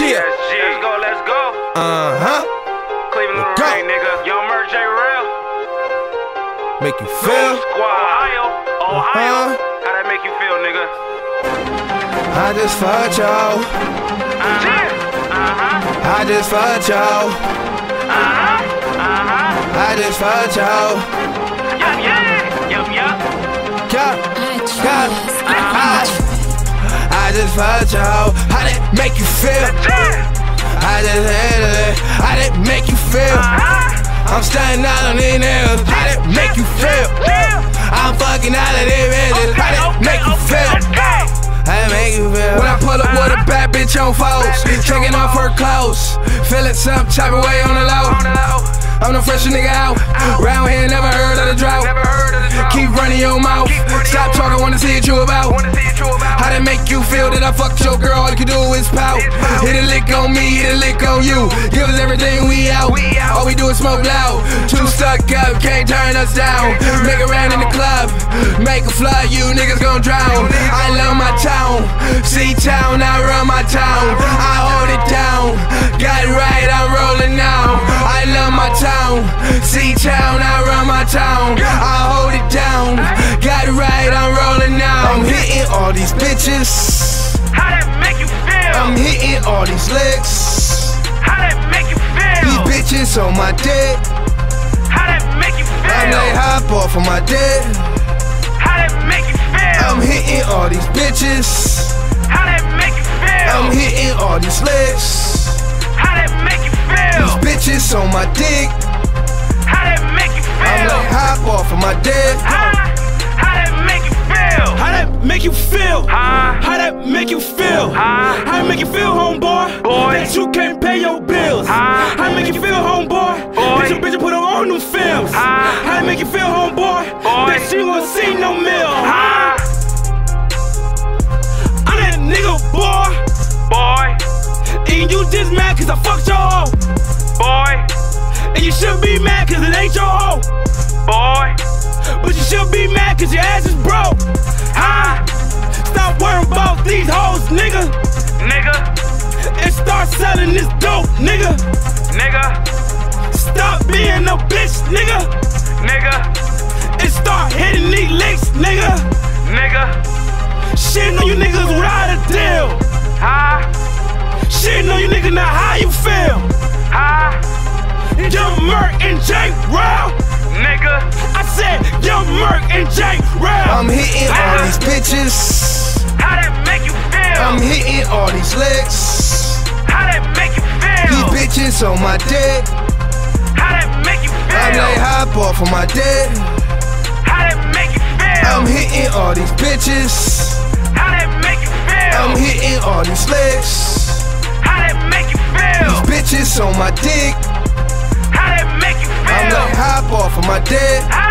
Shit. Let's go, let's go. Uh huh. Cleveland Go. Rain, nigga. Young Murk J Rell. Make you feel. Squad. Ohio. Ohio. Uh-huh. How that make you feel, nigga? I just fucked y'all. Uh-huh. Uh-huh. I just fucked y'all. Uh-huh. Uh-huh. I just fucked y'all. Yup, yeah. Yup, yup. Yeah. Yeah. I, I just fucked y'all. How that make you feel? I just handle it. How that make you feel? Uh-huh. I'm standing out on these niggas. How that make you feel? I'm fucking out of these bitches. How that make you feel? let's go. How that make you feel? When I pull up with a bad bitch on foes, taking off her clothes, feeling some type of way on the low. On the low. I'm the freshest nigga out. Round here, never heard of the drought. Never heard of. Keep running your mouth. Stop your talking, wanna see what you about. Make you feel that I fucked your girl? All you can do is pout. Hit a lick on me, hit a lick on you. Give us everything we out. All we do is smoke loud. Too stuck up, can't turn us down. Make a round in the club, make a flood. You niggas gon' drown. I love my town, C town. I run my town. I all these bitches. How that make you feel? I'm hitting all these licks. How that make you feel? These bitches on my dick. How that make you feel? I'm like hop off of my dick. How that make you feel? I'm hitting all these bitches. How that make you feel? I'm hitting all these licks. How that make you feel? These bitches on my dick. Make you feel? Huh? How that make you feel? Huh? How it make you feel, homeboy? Boy. That you can't pay your bills. Huh? How it make you feel, homeboy? Boy. That your bitch put on them films. Huh? How it make you feel, homeboy? Boy. That she won't see no meal. Huh? I'm that nigga, boy. Boy, And you just mad cause I fucked your hoe. boy, And you should be mad cause it ain't your hoe. boy, But you should be mad cause your ass is broke. huh? Nigga. Nigga, And start selling this dope, nigga. nigga, Stop being a bitch, nigga. nigga, And start hitting these licks, nigga. nigga, Shit on you niggas without a deal. huh? Shit on you niggas now how you feel. Huh? Young Murk and J Rell. Nigga, I said Young Murk and J Rell. I'm hitting feel? on my dick. How that make you I'm like feel? hop off of my dick. How that make you I'm hitting all these bitches. How that make you I'm hitting all these licks. How that make you These bitches on my dick. How that make you I'm like feel? hop off of my dick.